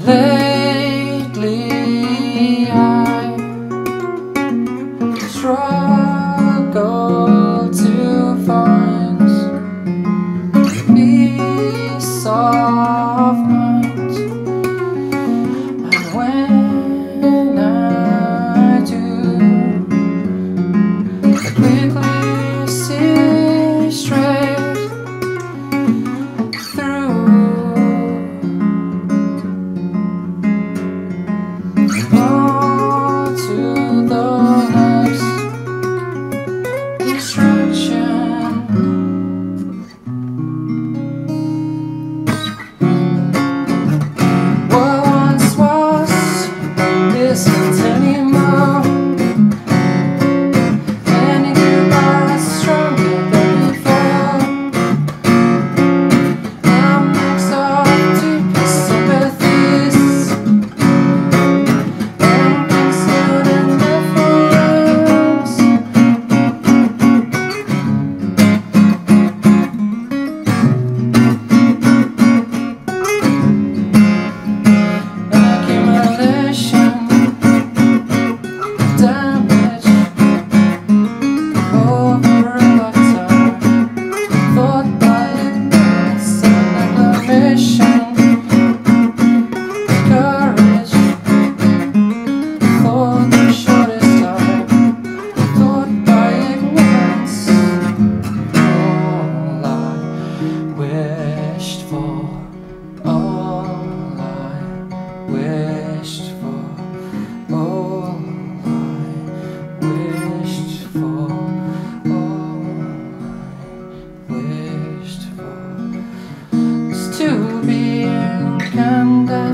Lately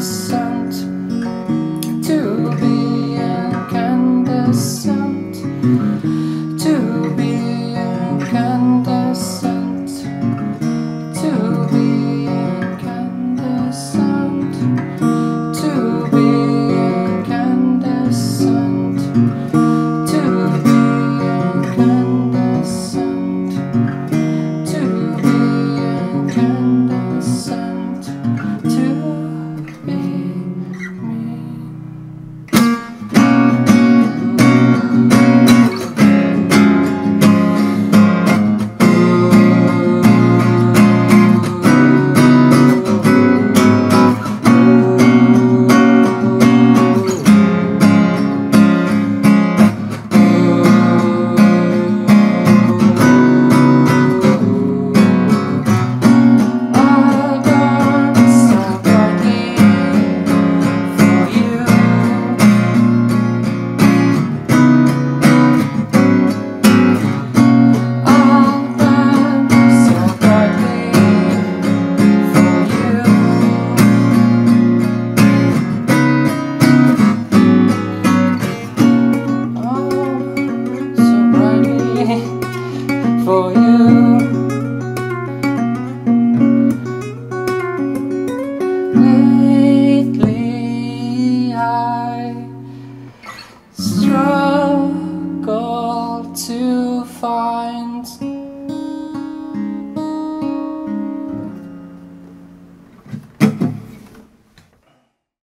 incandescent.